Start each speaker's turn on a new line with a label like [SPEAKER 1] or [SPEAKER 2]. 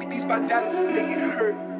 [SPEAKER 1] These my dollars make it hurt.